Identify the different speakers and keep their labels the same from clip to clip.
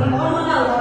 Speaker 1: But no, in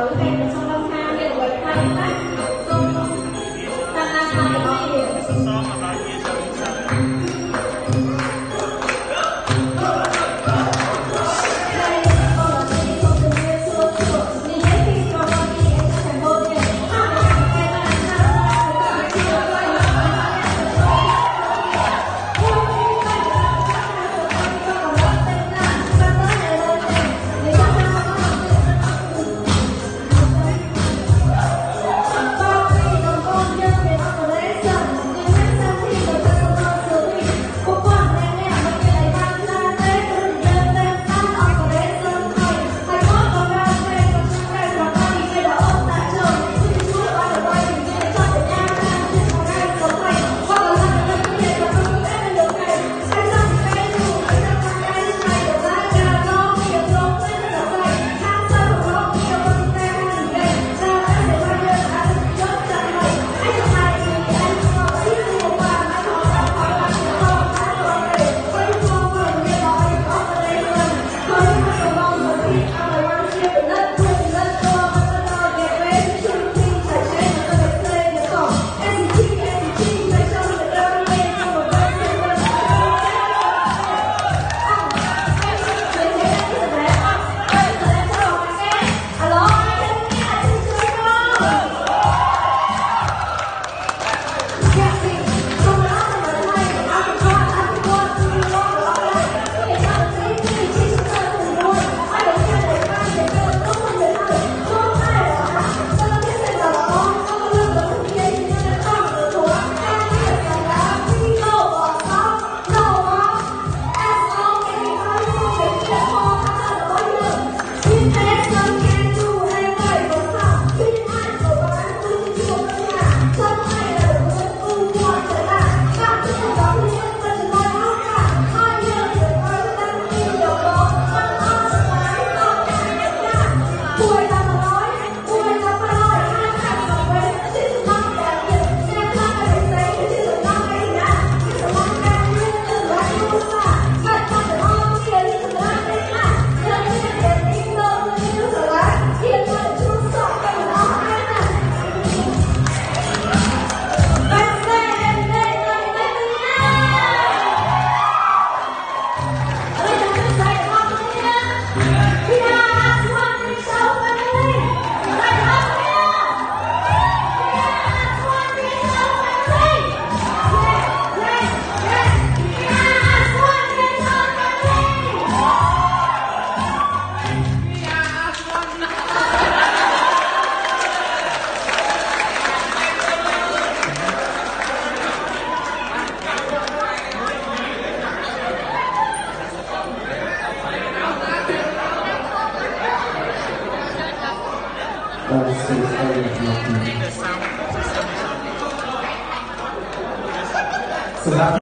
Speaker 2: So very